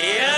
Yeah!